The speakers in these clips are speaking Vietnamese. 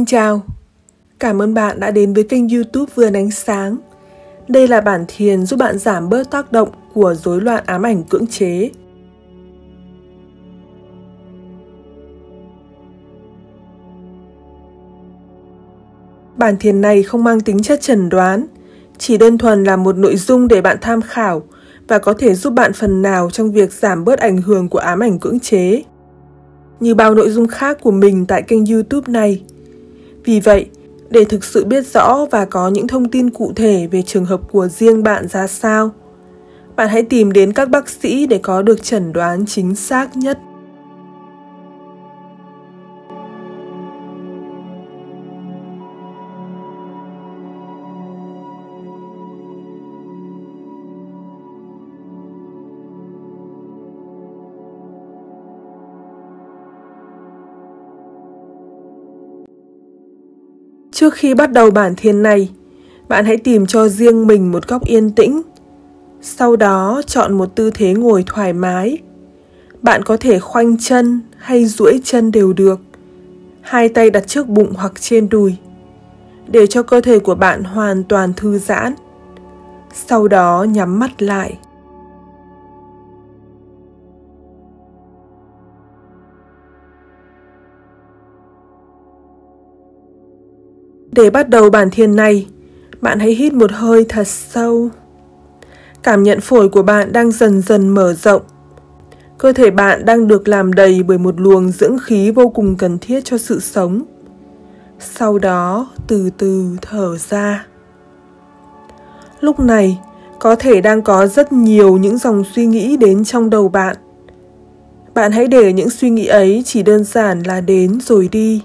Xin chào. Cảm ơn bạn đã đến với kênh YouTube Vườn Ánh Sáng. Đây là bản thiền giúp bạn giảm bớt tác động của rối loạn ám ảnh cưỡng chế. Bản thiền này không mang tính chất chẩn đoán, chỉ đơn thuần là một nội dung để bạn tham khảo và có thể giúp bạn phần nào trong việc giảm bớt ảnh hưởng của ám ảnh cưỡng chế. Như bao nội dung khác của mình tại kênh YouTube này. Vì vậy, để thực sự biết rõ và có những thông tin cụ thể về trường hợp của riêng bạn ra sao, bạn hãy tìm đến các bác sĩ để có được chẩn đoán chính xác nhất. Trước khi bắt đầu bản thiền này, bạn hãy tìm cho riêng mình một góc yên tĩnh. Sau đó chọn một tư thế ngồi thoải mái. Bạn có thể khoanh chân hay duỗi chân đều được. Hai tay đặt trước bụng hoặc trên đùi để cho cơ thể của bạn hoàn toàn thư giãn. Sau đó nhắm mắt lại. Để bắt đầu bản thiền này, bạn hãy hít một hơi thật sâu. Cảm nhận phổi của bạn đang dần dần mở rộng. Cơ thể bạn đang được làm đầy bởi một luồng dưỡng khí vô cùng cần thiết cho sự sống. Sau đó, từ từ thở ra. Lúc này, có thể đang có rất nhiều những dòng suy nghĩ đến trong đầu bạn. Bạn hãy để những suy nghĩ ấy chỉ đơn giản là đến rồi đi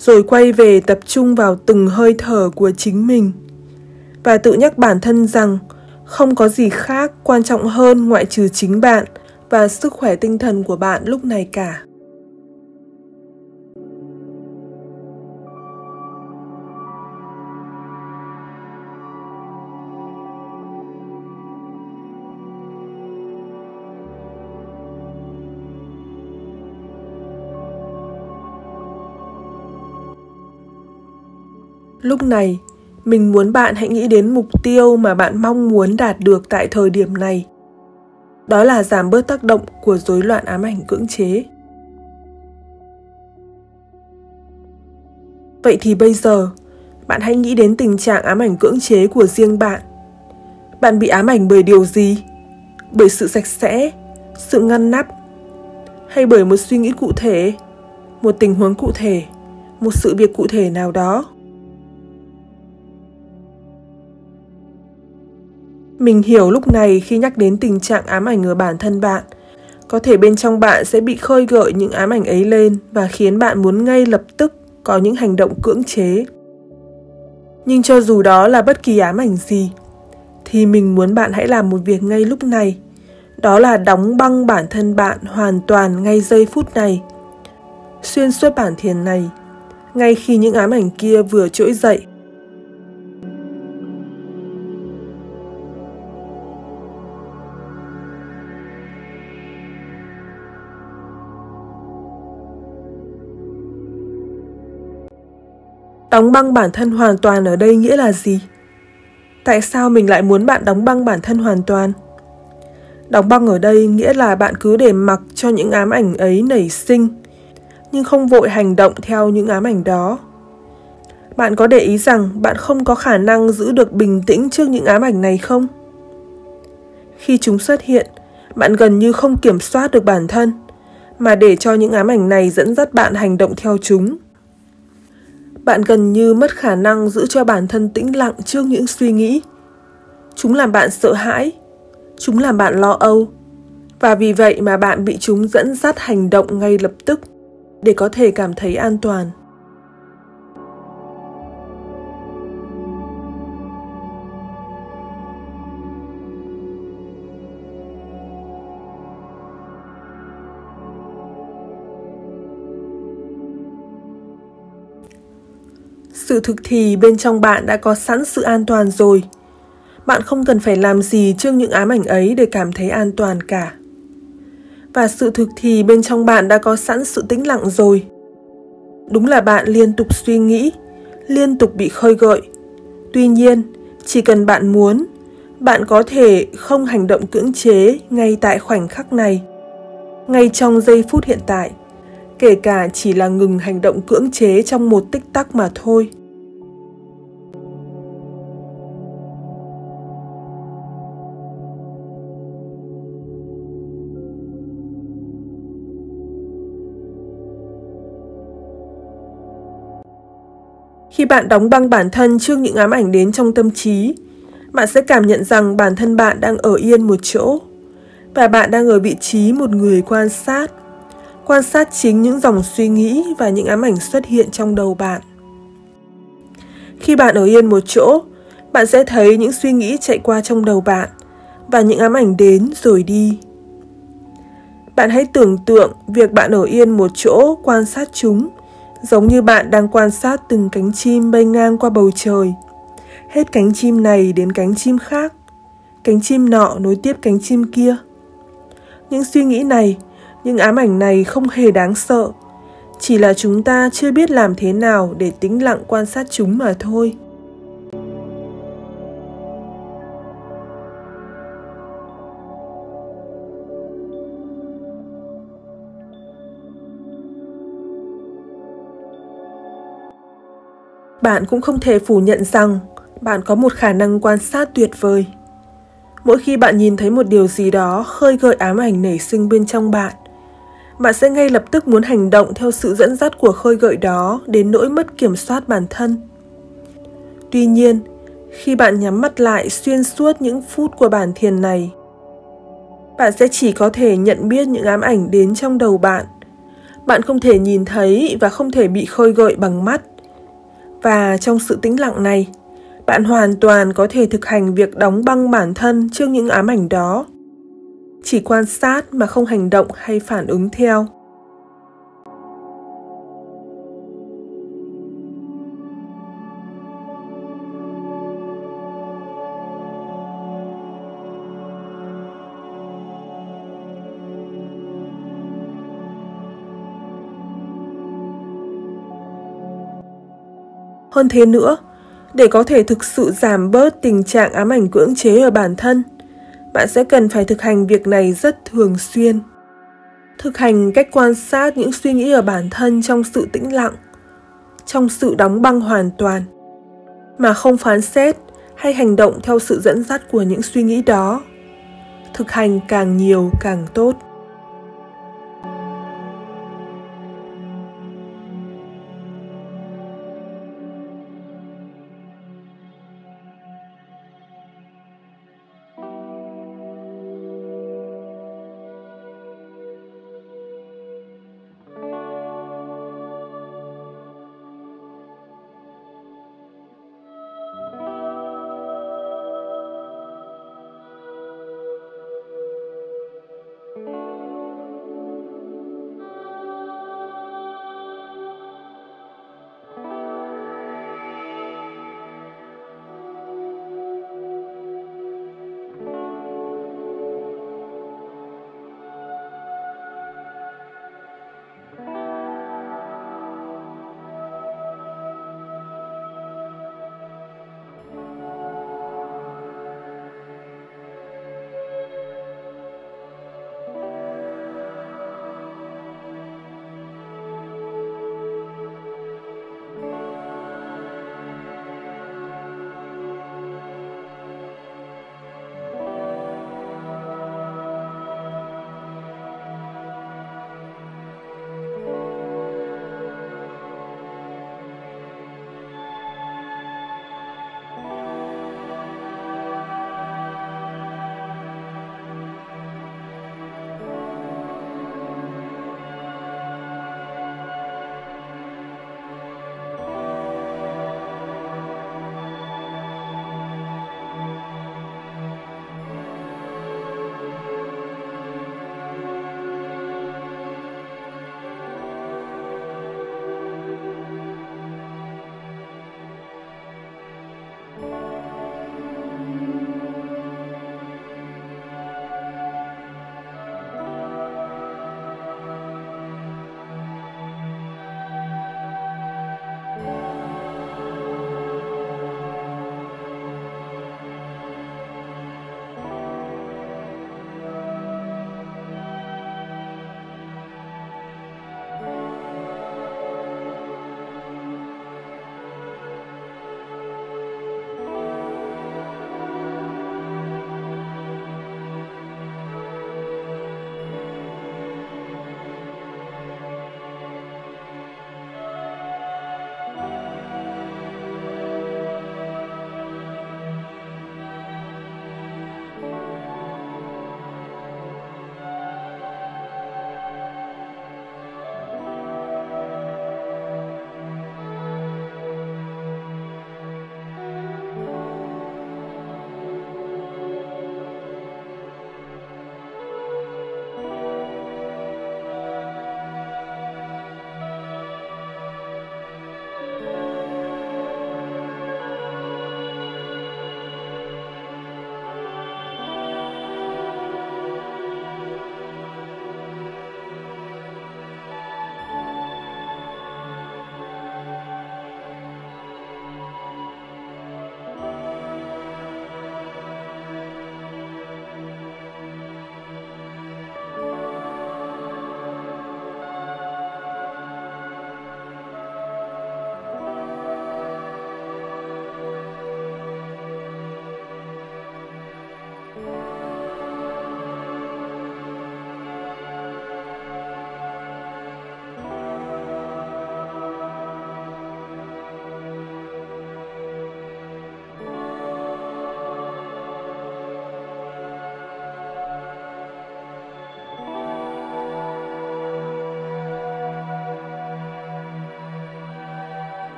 rồi quay về tập trung vào từng hơi thở của chính mình. Và tự nhắc bản thân rằng không có gì khác quan trọng hơn ngoại trừ chính bạn và sức khỏe tinh thần của bạn lúc này cả. Lúc này, mình muốn bạn hãy nghĩ đến mục tiêu mà bạn mong muốn đạt được tại thời điểm này. Đó là giảm bớt tác động của rối loạn ám ảnh cưỡng chế. Vậy thì bây giờ, bạn hãy nghĩ đến tình trạng ám ảnh cưỡng chế của riêng bạn. Bạn bị ám ảnh bởi điều gì? Bởi sự sạch sẽ, sự ngăn nắp, hay bởi một suy nghĩ cụ thể, một tình huống cụ thể, một sự việc cụ thể nào đó? Mình hiểu lúc này khi nhắc đến tình trạng ám ảnh ở bản thân bạn, có thể bên trong bạn sẽ bị khơi gợi những ám ảnh ấy lên và khiến bạn muốn ngay lập tức có những hành động cưỡng chế. Nhưng cho dù đó là bất kỳ ám ảnh gì, thì mình muốn bạn hãy làm một việc ngay lúc này. Đó là đóng băng bản thân bạn hoàn toàn ngay giây phút này. Xuyên suốt bản thiền này, ngay khi những ám ảnh kia vừa trỗi dậy, Đóng băng bản thân hoàn toàn ở đây nghĩa là gì? Tại sao mình lại muốn bạn đóng băng bản thân hoàn toàn? Đóng băng ở đây nghĩa là bạn cứ để mặc cho những ám ảnh ấy nảy sinh, nhưng không vội hành động theo những ám ảnh đó. Bạn có để ý rằng bạn không có khả năng giữ được bình tĩnh trước những ám ảnh này không? Khi chúng xuất hiện, bạn gần như không kiểm soát được bản thân, mà để cho những ám ảnh này dẫn dắt bạn hành động theo chúng bạn gần như mất khả năng giữ cho bản thân tĩnh lặng trước những suy nghĩ. Chúng làm bạn sợ hãi. Chúng làm bạn lo âu. Và vì vậy mà bạn bị chúng dẫn dắt hành động ngay lập tức để có thể cảm thấy an toàn. Sự thực thì bên trong bạn đã có sẵn sự an toàn rồi. Bạn không cần phải làm gì trước những ám ảnh ấy để cảm thấy an toàn cả. Và sự thực thì bên trong bạn đã có sẵn sự tĩnh lặng rồi. đúng là bạn liên tục suy nghĩ, liên tục bị khơi gợi tuy nhiên, chỉ cần bạn muốn, bạn có thể không hành động cưỡng chế ngay tại khoảnh khắc này ngay trong giây phút hiện tại, kể cả chỉ là ngừng hành động cưỡng chế trong một tích tắc mà thôi khi bạn đóng băng bản thân trước những ám ảnh đến trong tâm trí, bạn sẽ cảm nhận rằng bản thân bạn đang ở yên một chỗ và bạn đang ở vị trí một người quan sát. Quan sát chính những dòng suy nghĩ và những ám ảnh xuất hiện trong đầu bạn. Khi bạn ở yên một chỗ, bạn sẽ thấy những suy nghĩ chạy qua trong đầu bạn và những ám ảnh đến rồi đi. Bạn hãy tưởng tượng việc bạn ở yên một chỗ quan sát chúng giống như bạn đang quan sát từng cánh chim bay ngang qua bầu trời. Hết cánh chim này đến cánh chim khác. Cánh chim nọ nối tiếp cánh chim kia. Những suy nghĩ này, những ám ảnh này không hề đáng sợ. Chỉ là chúng ta chưa biết làm thế nào để tĩnh lặng quan sát chúng mà thôi. Bạn cũng không thể phủ nhận rằng bạn có một khả năng quan sát tuyệt vời. Mỗi khi bạn nhìn thấy một điều gì đó khơi gợi ám ảnh nảy sinh bên trong bạn bạn sẽ ngay lập tức muốn hành động theo sự dẫn dắt của khơi gợi đó đến nỗi mất kiểm soát bản thân. Tuy nhiên, khi bạn nhắm mắt lại xuyên suốt những phút của bản thiền này, bạn sẽ chỉ có thể nhận biết những ám ảnh đến trong đầu bạn. Bạn không thể nhìn thấy và không thể bị khơi gợi bằng mắt và trong sự tĩnh lặng này, bạn hoàn toàn có thể thực hành việc đóng băng bản thân trước những ám ảnh đó. Chỉ quan sát mà không hành động hay phản ứng theo. Hơn thế nữa, để có thể thực sự giảm bớt tình trạng ám ảnh cưỡng chế ở bản thân, bạn sẽ cần phải thực hành việc này rất thường xuyên. Thực hành cách quan sát những suy nghĩ ở bản thân trong sự tĩnh lặng, trong sự đóng băng hoàn toàn, mà không phán xét hay hành động theo sự dẫn dắt của những suy nghĩ đó. Thực hành càng nhiều càng tốt.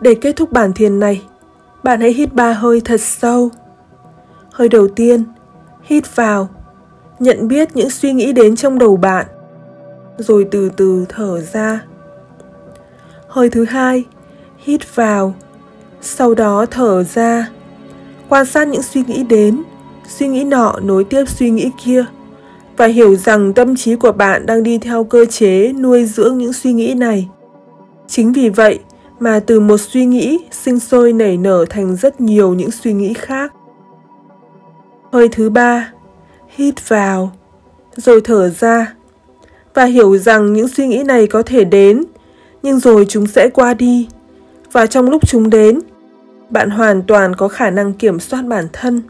Để kết thúc bản thiền này, bạn hãy hít ba hơi thật sâu. Hơi đầu tiên, hít vào, nhận biết những suy nghĩ đến trong đầu bạn, rồi từ từ thở ra. Hơi thứ hai, hít vào, sau đó thở ra. Quan sát những suy nghĩ đến, suy nghĩ nọ nối tiếp suy nghĩ kia và hiểu rằng tâm trí của bạn đang đi theo cơ chế nuôi dưỡng những suy nghĩ này. Chính vì vậy mà từ một suy nghĩ sinh sôi nảy nở thành rất nhiều những suy nghĩ khác. Hơi thứ ba, hít vào, rồi thở ra và hiểu rằng những suy nghĩ này có thể đến, nhưng rồi chúng sẽ qua đi. Và trong lúc chúng đến, bạn hoàn toàn có khả năng kiểm soát bản thân.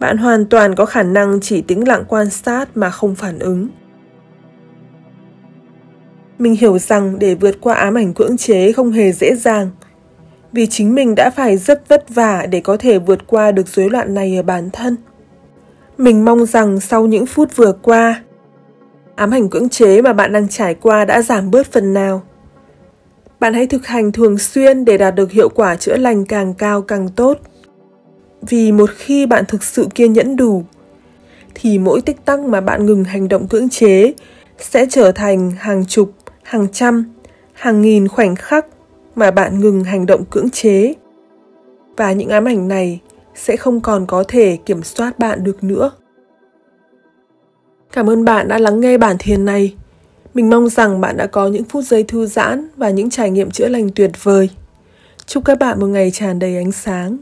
Bạn hoàn toàn có khả năng chỉ tĩnh lặng quan sát mà không phản ứng. Mình hiểu rằng để vượt qua ám ảnh cưỡng chế không hề dễ dàng, vì chính mình đã phải rất vất vả để có thể vượt qua được rối loạn này ở bản thân. Mình mong rằng sau những phút vừa qua, ám ảnh cưỡng chế mà bạn đang trải qua đã giảm bớt phần nào. Bạn hãy thực hành thường xuyên để đạt được hiệu quả chữa lành càng cao càng tốt. Vì một khi bạn thực sự kiên nhẫn đủ, thì mỗi tích tắc mà bạn ngừng hành động cưỡng chế sẽ trở thành hàng chục, hàng trăm, hàng nghìn khoảnh khắc mà bạn ngừng hành động cưỡng chế. Và những ám ảnh này sẽ không còn có thể kiểm soát bạn được nữa. Cảm ơn bạn đã lắng nghe bản thiền này. Mình mong rằng bạn đã có những phút giây thư giãn và những trải nghiệm chữa lành tuyệt vời. Chúc các bạn một ngày tràn đầy ánh sáng.